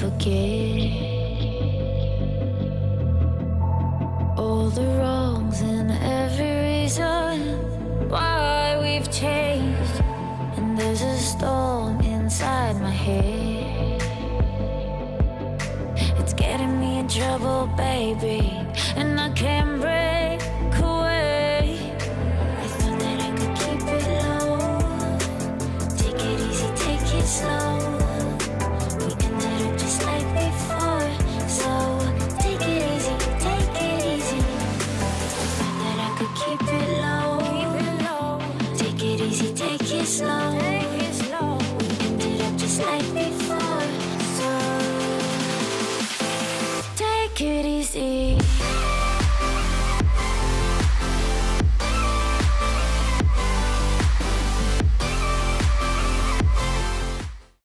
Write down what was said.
forget